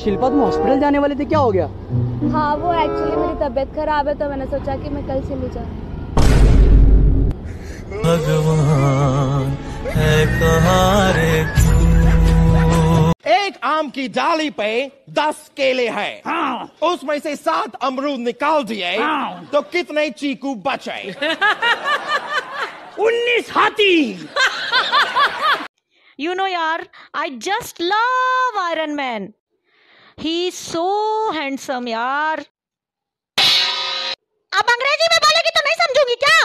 शिल्पा तुम हॉस्पिटल जाने वाले थे क्या हो गया हाँ वो एक्चुअली मेरी तबीयत खराब है तो मैंने सोचा कि मैं कल चली जाऊँ भगवान है कहाँ एक आम की डाली पे दस केले हैं हाँ। उसमें से सात अमरूद निकाल दिए हाँ। तो कितने चीकू बचे उन्नीस हाथी You know, yaar, I just love Iron Man. He's so handsome, यार. अब अंग्रेज़ी में बोलेगी तो नहीं समझूँगी क्या?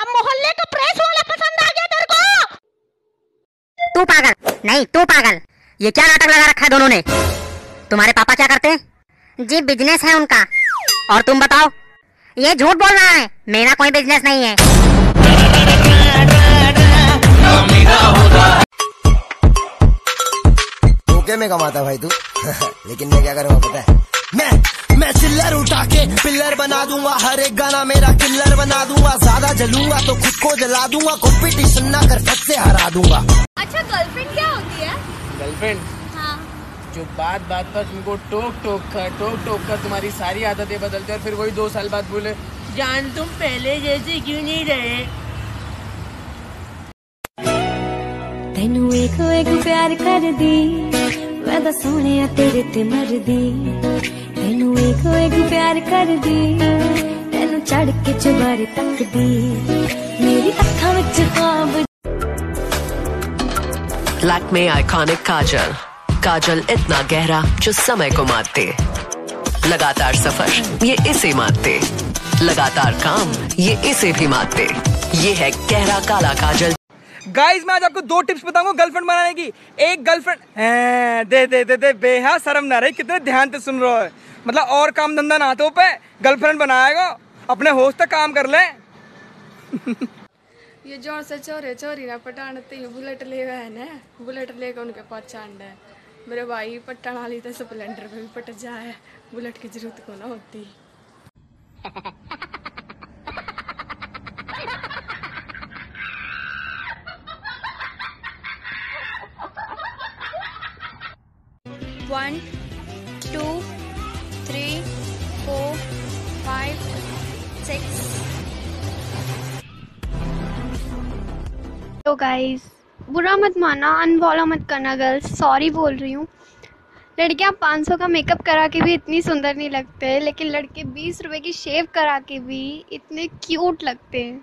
अब मोहल्ले का प्रेस वाला पसंद आ गया तेरे को। तू पागल। नहीं तू पागल। ये क्या नाटक लगा रखा है दोनों ने? तुम्हारे पापा क्या करते हैं? जी बिज़नेस है उनका। और तुम बताओ ये झूठ बोल रहा है। मेरा कोई बिज़नेस नहीं है। धोखे में कमाता भाई तू। लेकिन मैं क्या करूँगा पता है। मैं मैं चिल्लर उठा के पिल्लर बना दूँगा। हर एक गाना मेरा किल्लर बना दूँगा। ज़्यादा जलूँगा तो खुद को जला दूँगा। कॉम्पिटिशन ना कर फट से हरा दूँगा। अच्छा गर्लफ्रेंड क्या होती है? गर्लफ्रेंड हाँ। जो बात बात पर तुमको टोक टोक कर टोक टोक कर तुम्हारी सारी आदतें बदलते और फिर वही दो साल बाद बोले जान तुम पहले जैसे क्यों नहीं रहे? ਤੈਨੂੰ ਇੱਕ ਇੱਕ ਪਿਆਰ ਕਰਦੀ ਮੈਂ ਤਾਂ ਸੋਹਣਿਆ ਤੇਰੇ ਤੇ ਮਰਦੀ ਤੈਨੂੰ ਇੱਕ ਇੱਕ ਪਿਆਰ ਕਰਦੀ ਤੈਨੂੰ ਚੜ ਕੇ ਚੁਬਾਰੇ ਤੱਕਦੀ ਮੇਰੀ ਅੱਖਾਂ ਵਿੱਚ ਖਾਬ लैक्मे आइकॉनिक काजल काजल इतना गहरा जो समय को मारते लगातार सफर ये इसे मारते लगातार काम ये इसे भी मारते ये है गहरा काला काजल गाइस मैं आज आपको दो टिप्स बताऊँगा गर्लफ्रेंड बनाने की। एक गर्लफ्रेंड दे दे दे दे बेहा शर्म ना रही कितने ध्यान से सुन रहे हो। मतलब और काम धंधा ना हाथों पे गर्लफ्रेंड बनाएगा अपने होश तक काम कर ले। ये ज़ोर से चोरे चोरी ना पटानते ही बुलेट ले गए ना बुलेट लेकर उनके पास चांड है। मेरे भाई पट्टन वाली तो स्प्लेंडर पे भी पट जाए बुलेट की ज़रूरत को ना होती। One two three four five six तो गाइस बुरा मत माना अनफॉलो मत करना गर्ल्स सॉरी बोल रही हूँ। लड़कियाँ 500 का मेकअप करा के भी इतनी सुंदर नहीं लगते लेकिन लड़के 20 रुपए की शेव करा के भी इतने क्यूट लगते हैं।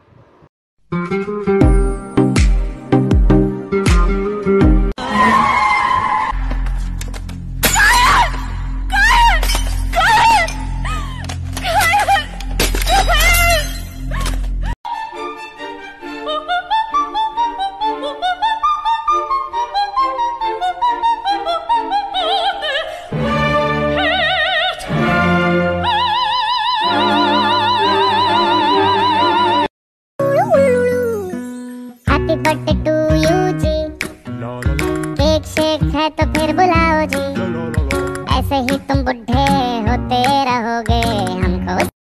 शेक है तो फिर बुलाओ जी। ऐसे ही तुम बुढ़े होते रहोगे